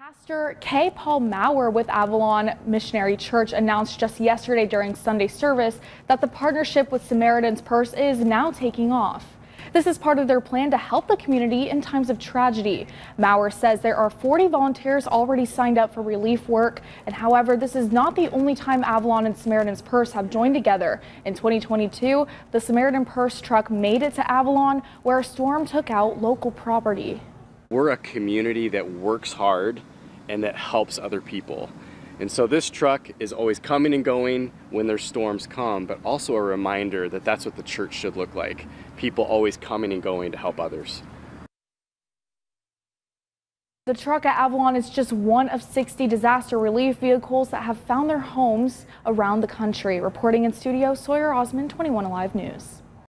Pastor K. Paul Maurer with Avalon Missionary Church announced just yesterday during Sunday service that the partnership with Samaritan's Purse is now taking off. This is part of their plan to help the community in times of tragedy. Maurer says there are 40 volunteers already signed up for relief work. And however, this is not the only time Avalon and Samaritan's Purse have joined together. In 2022, the Samaritan Purse truck made it to Avalon where a storm took out local property. We're a community that works hard and that helps other people. And so this truck is always coming and going when there's storms come, but also a reminder that that's what the church should look like. People always coming and going to help others. The truck at Avalon is just one of 60 disaster relief vehicles that have found their homes around the country. Reporting in studio, Sawyer Osman, 21 Alive News.